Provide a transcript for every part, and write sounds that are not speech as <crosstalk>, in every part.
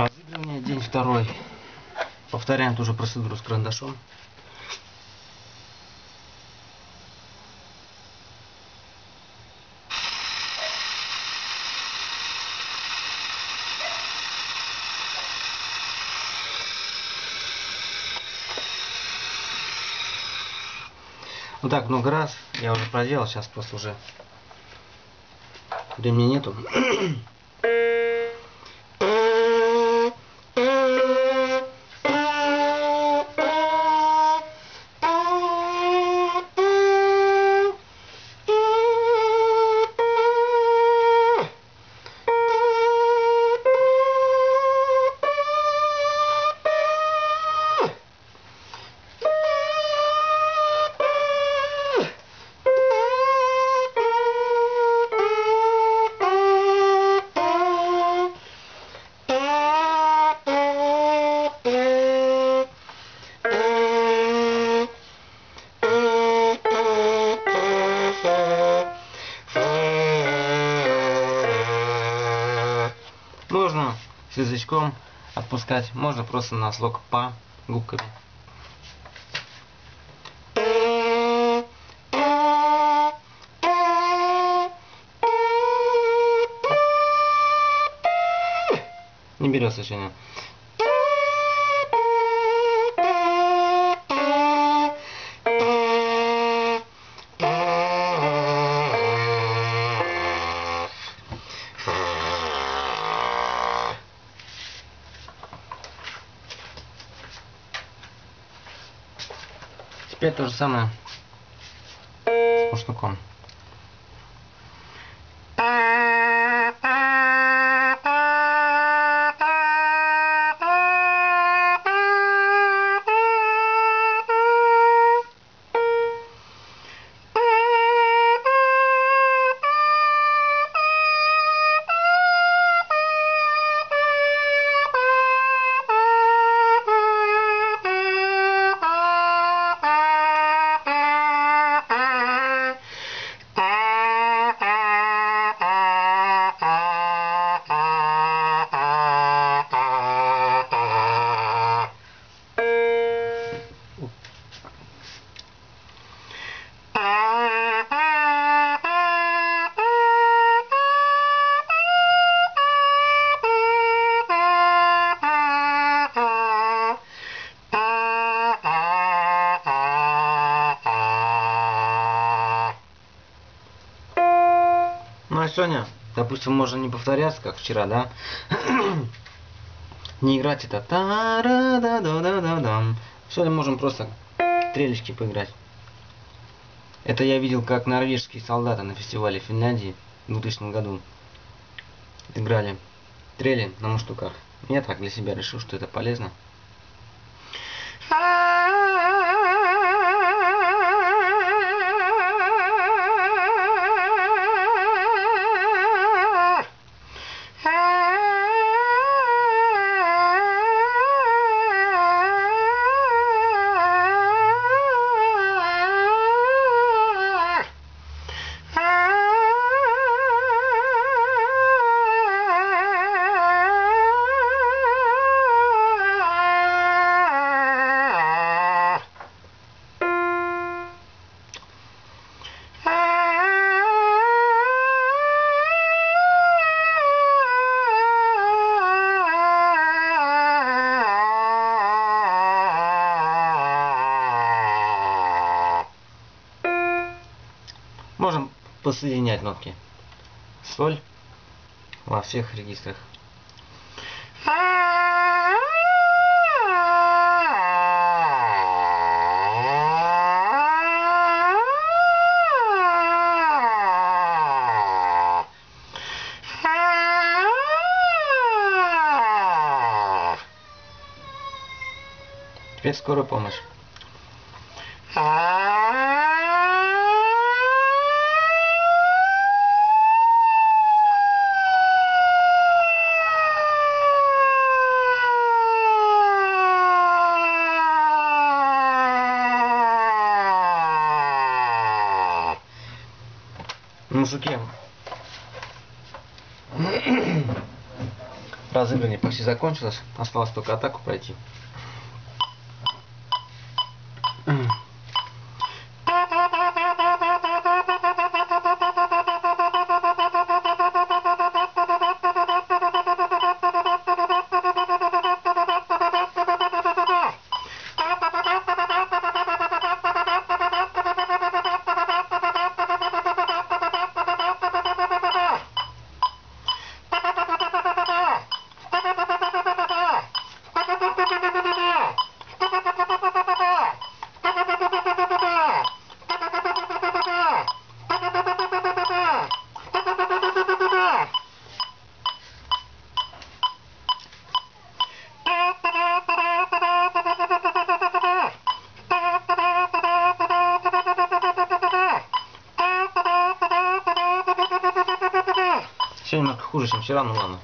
Разыгрывание день второй. Повторяем ту же процедуру с карандашом. Вот так много раз я уже проделал, сейчас просто уже времени нету. С язычком отпускать, можно просто на слог по губками. Не берет сочинение. То же самое с муштуком. Сегодня, допустим, можно не повторяться, как вчера, да? <clears throat> не играть это та ра да да да да дам Сегодня можем просто трелечки поиграть. Это я видел, как норвежские солдаты на фестивале в Финляндии в 2000 году играли трели на муштуках. Я так для себя решил, что это полезно. Посоединять нотки. Соль во всех регистрах. Теперь скорая помощь. Мужике разыгрывание почти закончилось. Осталось только атаку пройти. Немножко хуже,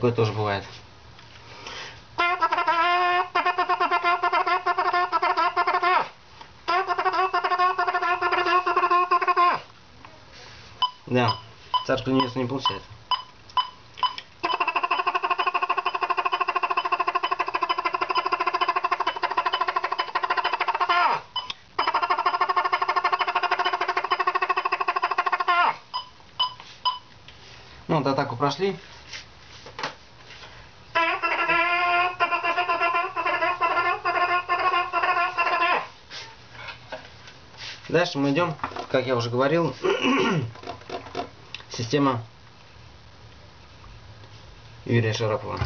Такое тоже бывает. Да, царскую невесту не получается. Ну вот атаку прошли. Дальше мы идем, как я уже говорил, <clears throat> система Юрия Шарапова.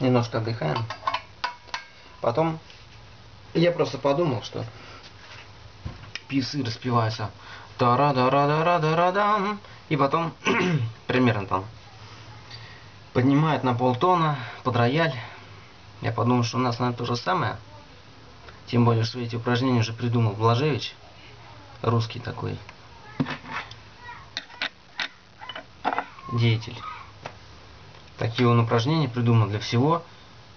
Немножко отдыхаем. Потом я просто подумал, что писы распеваются. Тара-дара-дара-дара-дам. И потом <clears throat> примерно там поднимают на полтона под рояль. Я подумал, что у нас наверное то же самое. Тем более, что эти упражнения уже придумал Блажевич, русский такой деятель. Такие он упражнения придумал для всего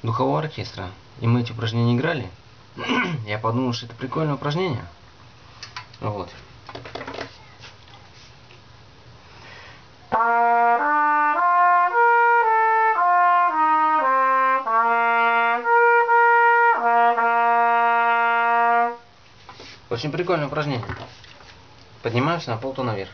духового оркестра. И мы эти упражнения играли. <clears throat> Я подумал, что это прикольное упражнение. Вот. Очень прикольное упражнение. Поднимаемся на полтона наверх.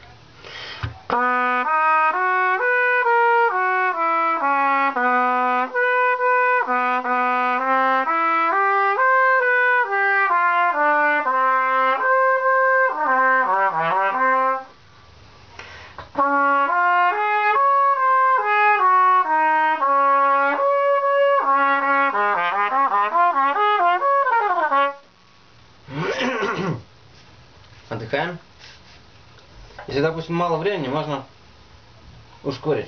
Допустим, мало времени, можно ускорить.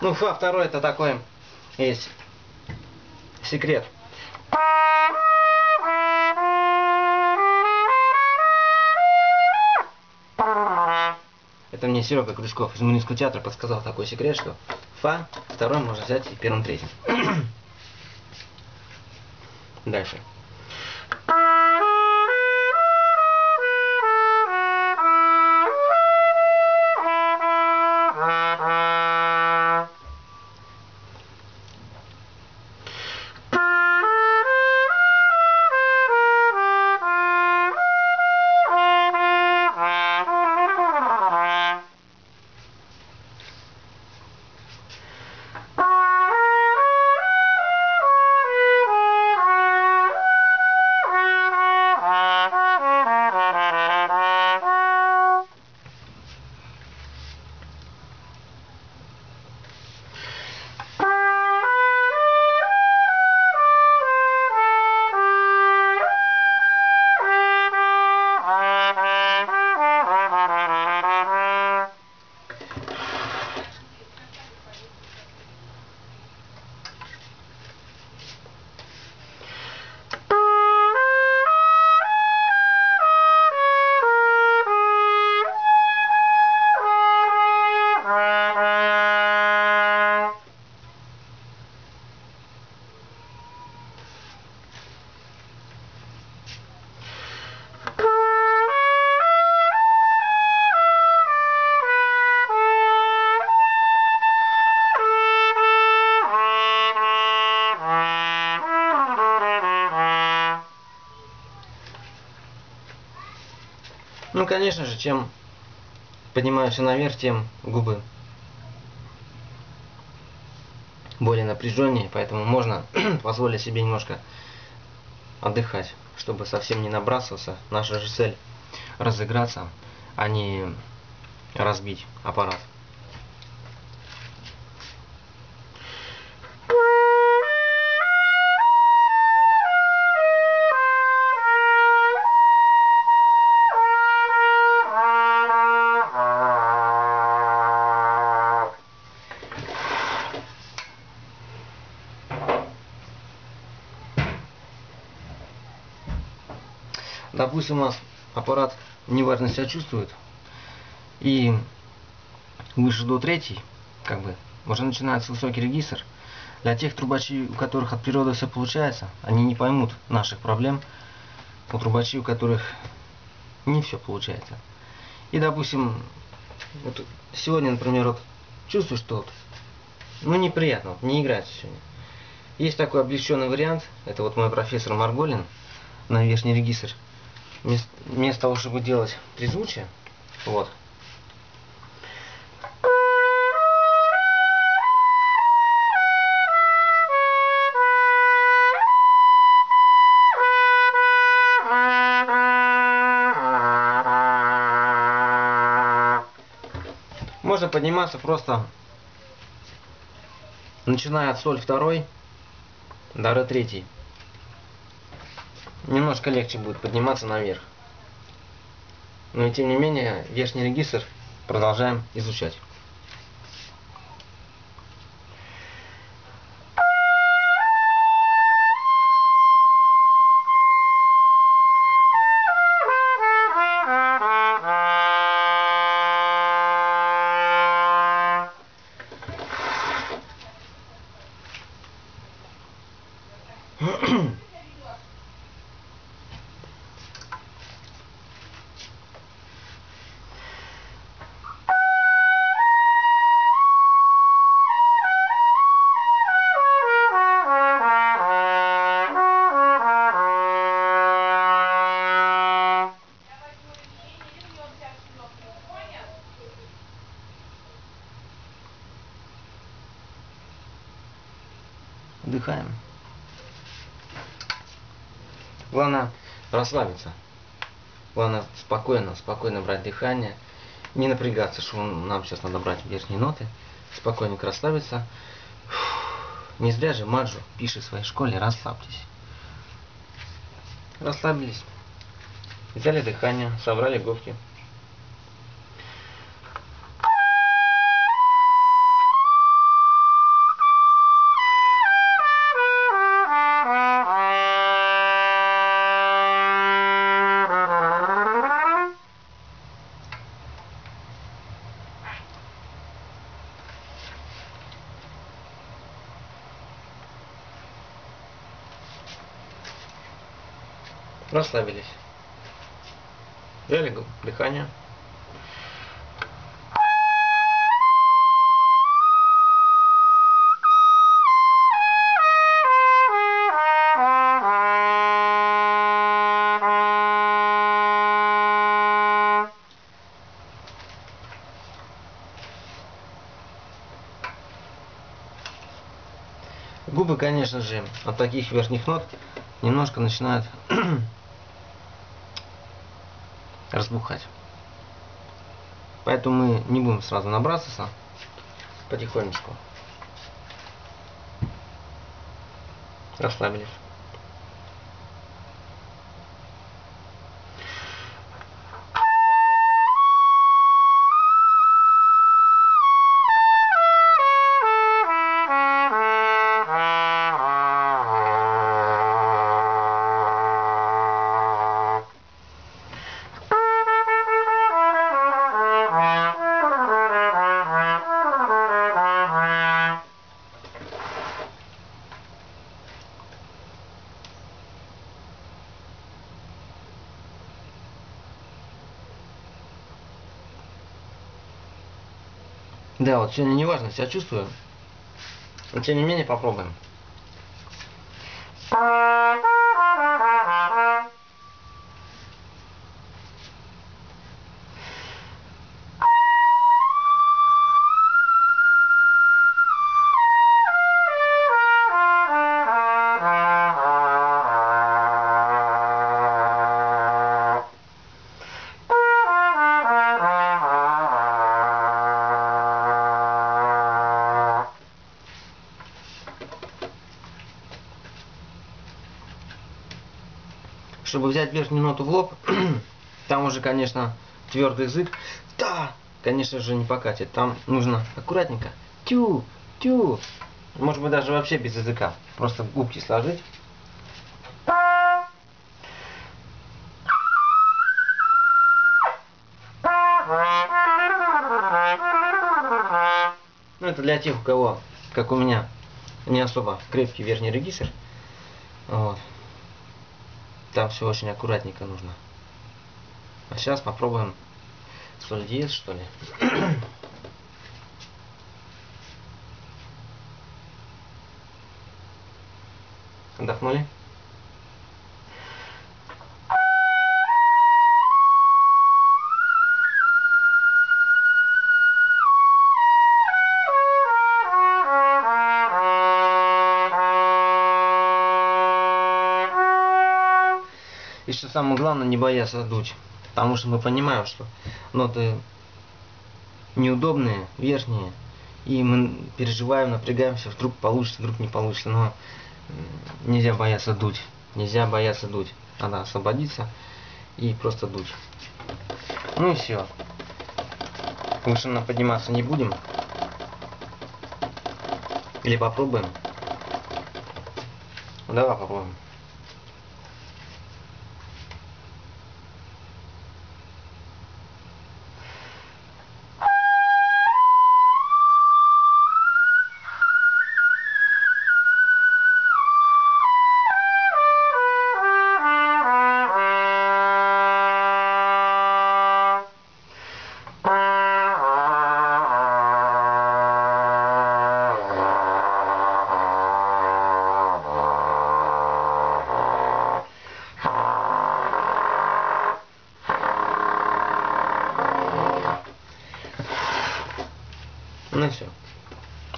Ну, фа второй это такой есть секрет. Это мне Серега Крючков из Мунинского театра подсказал такой секрет, что фа второй можно взять и первым третьим. <clears throat> Дальше. Ну, конечно же, чем поднимаешься наверх, тем губы более напряженнее, поэтому можно <clears throat> позволить себе немножко отдыхать, чтобы совсем не набрасываться. Наша же цель разыграться, а не разбить аппарат. Допустим, у нас аппарат неважно себя чувствует, и выше до третьей, как бы, уже начинается высокий регистр. Для тех трубачей, у которых от природы все получается, они не поймут наших проблем. У трубачей, у которых не все получается. И, допустим, вот сегодня, например, вот чувствую, что вот, ну неприятно, вот, не играется сегодня. Есть такой облегченный вариант, это вот мой профессор Марголин на верхний регистр вместо, вместо того, чтобы делать трезвучие, вот, Можно подниматься просто начиная от соль второй до ре третий. Немножко легче будет подниматься наверх. Но и тем не менее, верхний регистр продолжаем изучать. Расслабиться. Главное спокойно, спокойно брать дыхание. Не напрягаться, что нам сейчас надо брать верхние ноты. Спокойненько расслабиться. Не зря же Маджу пишет в своей школе «Расслабьтесь». Расслабились. Взяли дыхание, собрали губки. Расслабились. Взяли дыхание. Губы, конечно же, от таких верхних нот немножко начинают <clears throat> разбухать. Поэтому мы не будем сразу набрасываться потихонечку. Расслабились. Да, вот сегодня неважно себя чувствую. Но тем не менее попробуем. Чтобы взять верхнюю ноту в лоб, <clears throat> там уже, конечно, твердый язык, да, конечно же, не покатит. Там нужно аккуратненько, тю, тю, может быть, даже вообще без языка, просто губки сложить. Ну, это для тех, у кого, как у меня, не особо крепкий верхний регистр. Вот. Там все очень аккуратненько нужно. А сейчас попробуем соль диез, что ли. Отдохнули? И что самое главное, не бояться дуть. Потому что мы понимаем, что ноты неудобные, верхние. И мы переживаем, напрягаемся, вдруг получится, вдруг не получится. Но нельзя бояться дуть. Нельзя бояться дуть. Надо освободиться и просто дуть. Ну и все. Выше мы подниматься не будем. Или попробуем? Ну, давай попробуем.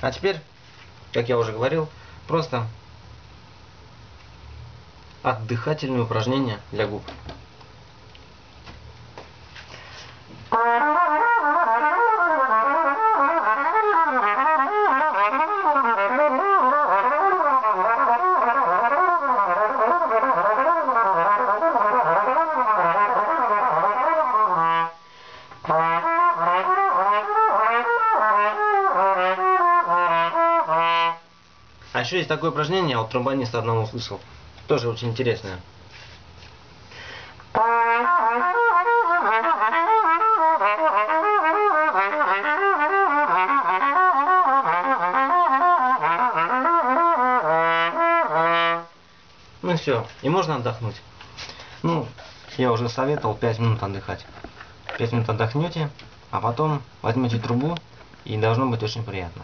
А теперь, как я уже говорил, просто отдыхательные упражнения для губ. Есть такое упражнение, я вот тромбониста одного услышал. Тоже очень интересное. Ну все, и можно отдохнуть. Ну, я уже советовал 5 минут отдыхать. 5 минут отдохнете, а потом возьмете трубу, и должно быть очень приятно.